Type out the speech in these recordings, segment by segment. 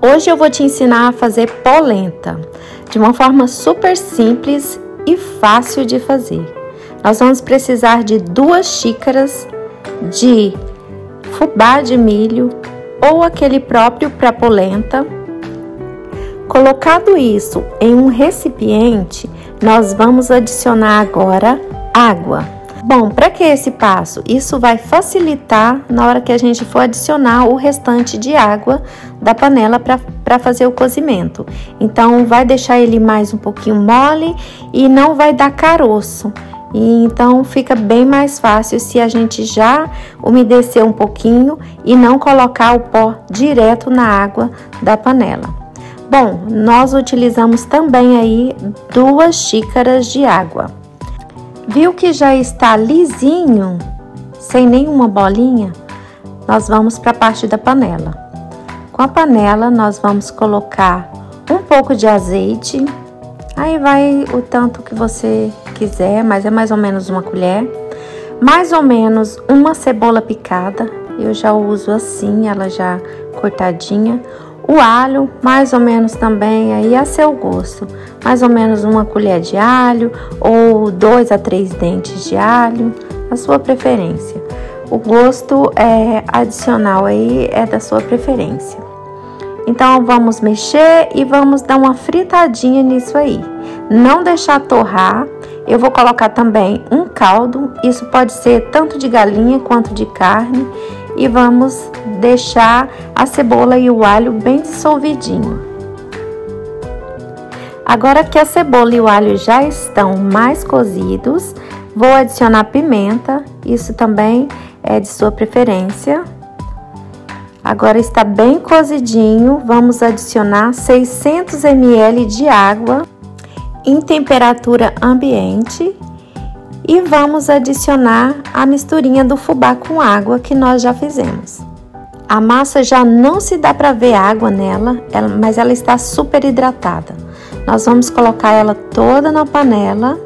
Hoje eu vou te ensinar a fazer polenta de uma forma super simples e fácil de fazer. Nós vamos precisar de duas xícaras de fubá de milho ou aquele próprio para polenta. Colocado isso em um recipiente, nós vamos adicionar agora água. Bom, para que esse passo? Isso vai facilitar na hora que a gente for adicionar o restante de água da panela para fazer o cozimento. Então, vai deixar ele mais um pouquinho mole e não vai dar caroço. E então fica bem mais fácil se a gente já umedecer um pouquinho e não colocar o pó direto na água da panela. Bom, nós utilizamos também aí duas xícaras de água. Viu que já está lisinho, sem nenhuma bolinha? Nós vamos para a parte da panela. Com a panela, nós vamos colocar um pouco de azeite. Aí vai o tanto que você quiser, mas é mais ou menos uma colher. Mais ou menos uma cebola picada. Eu já uso assim, ela já cortadinha. O alho, mais ou menos também, aí a seu gosto. Mais ou menos uma colher de alho ou dois a três dentes de alho, a sua preferência. O gosto é adicional aí, é da sua preferência. Então vamos mexer e vamos dar uma fritadinha nisso aí. Não deixar torrar. Eu vou colocar também um caldo, isso pode ser tanto de galinha quanto de carne e vamos deixar a cebola e o alho bem dissolvidinho. Agora que a cebola e o alho já estão mais cozidos, vou adicionar pimenta, isso também é de sua preferência. Agora está bem cozidinho, vamos adicionar 600 ml de água em temperatura ambiente e vamos adicionar a misturinha do fubá com água que nós já fizemos. A massa já não se dá para ver água nela, mas ela está super hidratada. Nós vamos colocar ela toda na panela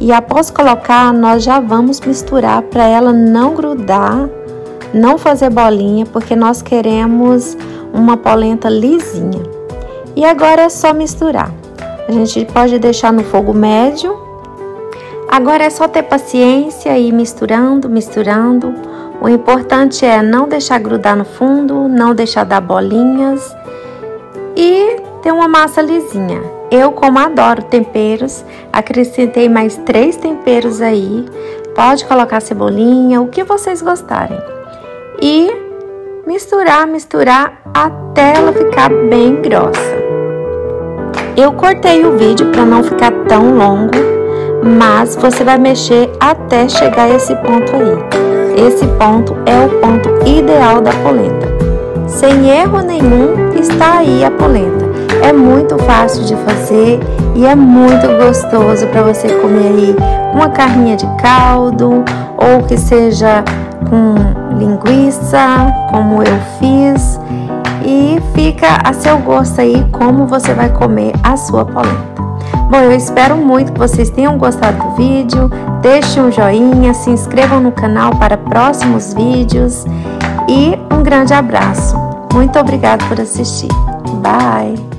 e após colocar, nós já vamos misturar para ela não grudar, não fazer bolinha, porque nós queremos uma polenta lisinha. E agora é só misturar. A gente pode deixar no fogo médio Agora é só ter paciência e ir misturando, misturando. O importante é não deixar grudar no fundo, não deixar dar bolinhas e ter uma massa lisinha. Eu, como adoro temperos, acrescentei mais três temperos aí. Pode colocar cebolinha, o que vocês gostarem. E misturar, misturar até ela ficar bem grossa. Eu cortei o vídeo para não ficar tão longo mas você vai mexer até chegar a esse ponto aí. Esse ponto é o ponto ideal da polenta. Sem erro nenhum, está aí a polenta. É muito fácil de fazer e é muito gostoso para você comer aí uma carninha de caldo ou que seja com linguiça, como eu fiz. E fica a seu gosto aí como você vai comer a sua polenta. Bom, eu espero muito que vocês tenham gostado do vídeo. Deixem um joinha, se inscrevam no canal para próximos vídeos e um grande abraço. Muito obrigada por assistir. Bye!